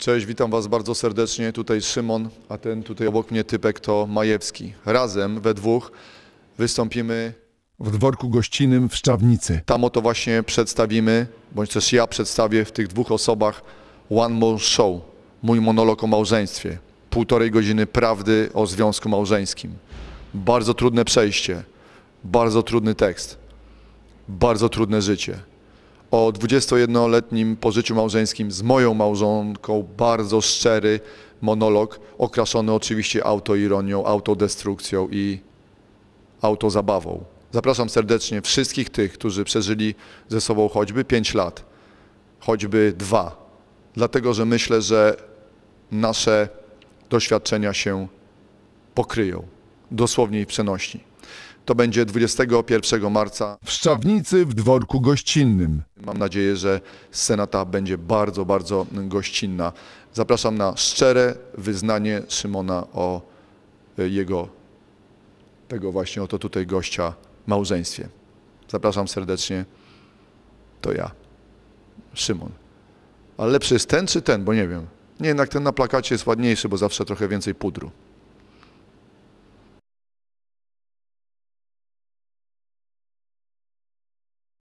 Cześć, witam Was bardzo serdecznie. Tutaj Szymon, a ten tutaj obok mnie typek to Majewski. Razem, we dwóch wystąpimy. w dworku gościnnym w Szczawnicy. Tam oto właśnie przedstawimy, bądź też ja przedstawię w tych dwóch osobach One More Show, mój monolog o małżeństwie. Półtorej godziny prawdy o związku małżeńskim. Bardzo trudne przejście, bardzo trudny tekst, bardzo trudne życie. O 21-letnim pożyciu małżeńskim z moją małżonką, bardzo szczery monolog, okraszony oczywiście autoironią, autodestrukcją i autozabawą. Zapraszam serdecznie wszystkich tych, którzy przeżyli ze sobą choćby 5 lat, choćby dwa, dlatego że myślę, że nasze doświadczenia się pokryją, dosłownie i przenośni. To będzie 21 marca. W Szczawnicy w dworku gościnnym. Mam nadzieję, że scena ta będzie bardzo, bardzo gościnna. Zapraszam na szczere wyznanie Szymona o y, jego, tego właśnie oto tutaj gościa, małżeństwie. Zapraszam serdecznie. To ja, Szymon. Ale lepszy jest ten czy ten, bo nie wiem. Nie, jednak ten na plakacie jest ładniejszy, bo zawsze trochę więcej pudru.